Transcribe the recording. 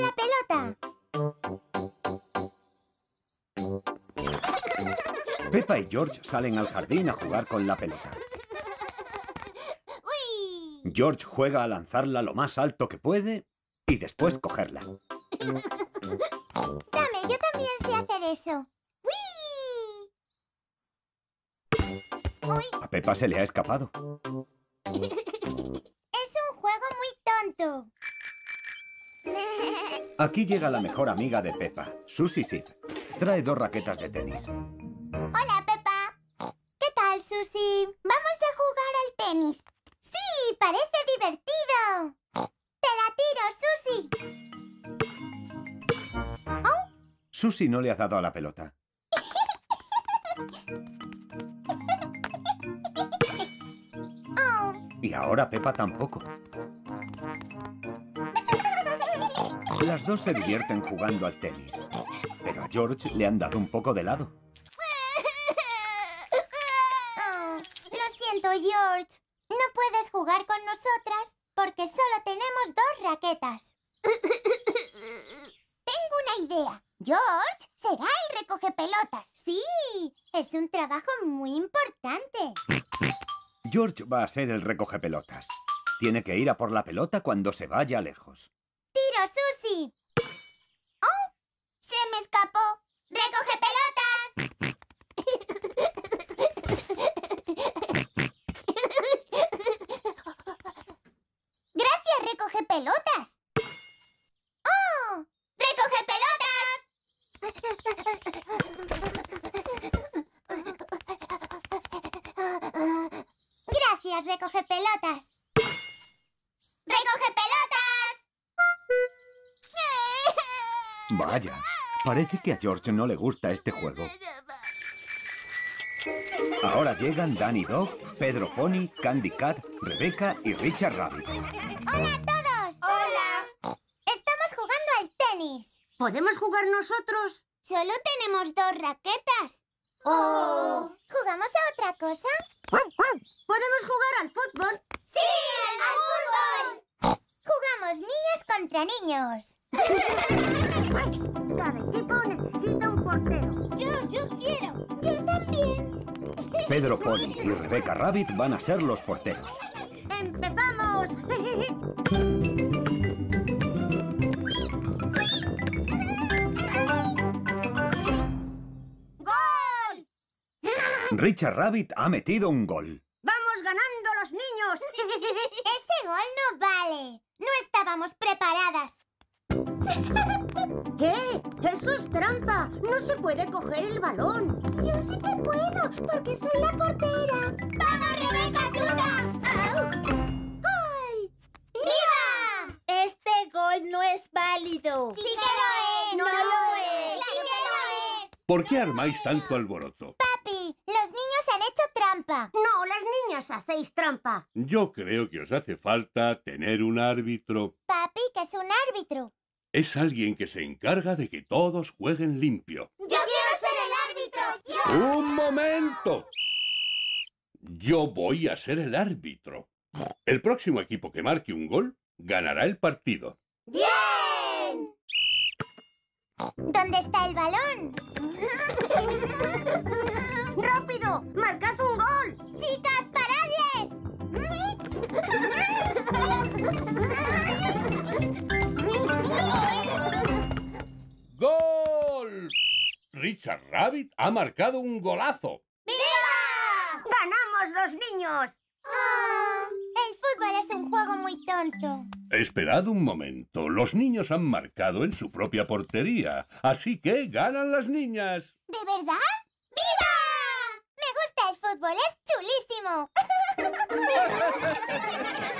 la pelota. Peppa y George salen al jardín a jugar con la pelota. ¡Uy! George juega a lanzarla lo más alto que puede y después cogerla. Dame, yo también sé hacer eso. ¡Uy! ¡Uy! A Peppa se le ha escapado. Es un juego muy tonto. Aquí llega la mejor amiga de Peppa, Susie Sid. Trae dos raquetas de tenis. Hola, Pepa. ¿Qué tal, Susi? Vamos a jugar al tenis. Sí, parece divertido. Te la tiro, Susi. Susie no le ha dado a la pelota. Oh. Y ahora Peppa tampoco. Las dos se divierten jugando al tenis. Pero a George le han dado un poco de lado. Oh, Lo siento, George. No puedes jugar con nosotras porque solo tenemos dos raquetas. Tengo una idea. George será el recoge pelotas. Sí, es un trabajo muy importante. George va a ser el recogepelotas. Tiene que ir a por la pelota cuando se vaya lejos. ¡Tiro, Susi! ¡Oh! ¡Se me escapó! ¡Recoge pelotas! ¡Gracias, recoge pelotas! ¡Oh! ¡Recoge pelotas! Gracias, recoge pelotas. ¡Recoge pelotas! Vaya, parece que a George no le gusta este juego. Ahora llegan Danny Dog, Pedro Pony, Candy Cat, Rebecca y Richard Rabbit. ¡Hola a todos! ¿Podemos jugar nosotros? Solo tenemos dos raquetas. Oh. ¿Jugamos a otra cosa? ¿Podemos jugar al fútbol? ¡Sí! ¡Al fútbol! Jugamos niños contra niños. Cada equipo necesita un portero. Yo, yo quiero. Yo también. Pedro Pony y Rebecca Rabbit van a ser los porteros. ¡Empezamos! Richard Rabbit ha metido un gol. ¡Vamos ganando los niños! Ese gol no vale. No estábamos preparadas. ¿Qué? ¡Eso es trampa! ¡No se puede coger el balón! Yo sí que puedo, porque soy la portera. ¡Vamos, Rebeca, ayuda! ¡Gol! ¡Viva! Este gol no es válido. ¡Sí que lo es! No lo es. ¡Sí que lo es! ¿Por qué armáis tanto alboroto? Papi, los niños han hecho trampa. No, las niñas hacéis trampa. Yo creo que os hace falta tener un árbitro. Papi, que es un árbitro. Es alguien que se encarga de que todos jueguen limpio. ¡Yo quiero ser el árbitro! ¡Un momento! Yo voy a ser el árbitro. El próximo equipo que marque un gol ganará el partido. ¡Bien! ¿Dónde está el balón? ¡Rápido! ¡Marcad un gol! Richard Rabbit ha marcado un golazo. ¡Viva! ¡Ganamos los niños! Ah, el fútbol es un juego muy tonto. Esperad un momento. Los niños han marcado en su propia portería. Así que ganan las niñas. ¿De verdad? ¡Viva! Me gusta el fútbol, es chulísimo.